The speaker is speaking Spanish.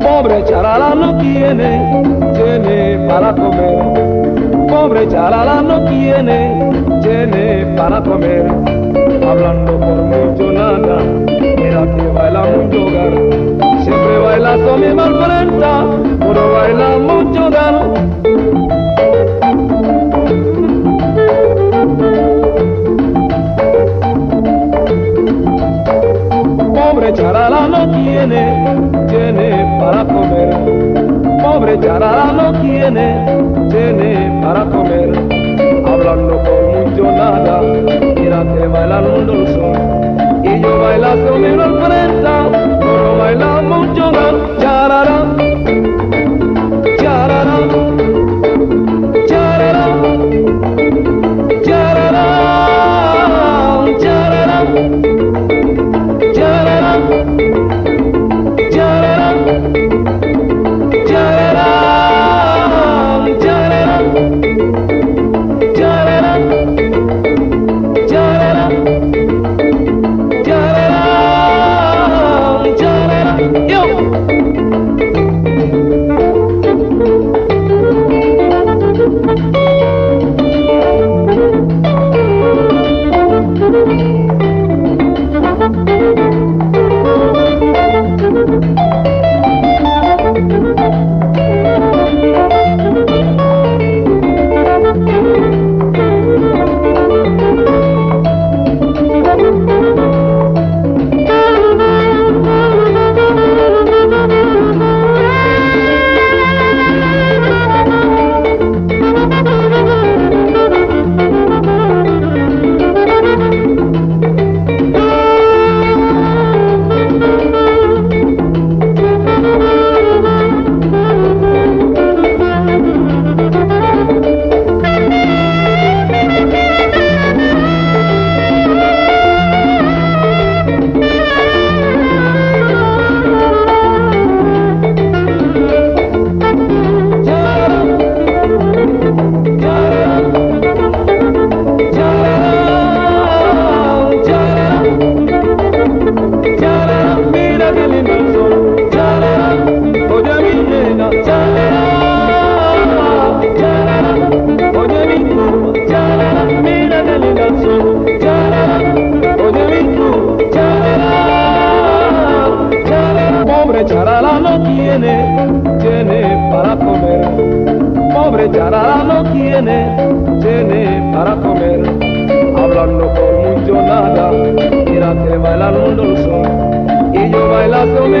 Pobre charala no tiene, tiene para comer. Pobre charala no tiene, tiene para comer. Hablando por mucho nada, mira que baila mucho hogar. Siempre baila con mi malfrenta, Pobre charala no tiene, tiene para comer. Pobre charala no tiene, tiene para comer. Hablando por mucho nada, mira que baila un dulzón. Y yo baila con mi frente, pero baila mucho más. Charara, Charala no tiene, tiene para comer. Pobre charala no tiene, tiene para comer. Hablando por mucho nada, mira que baila un dulzón. Y yo baila con mi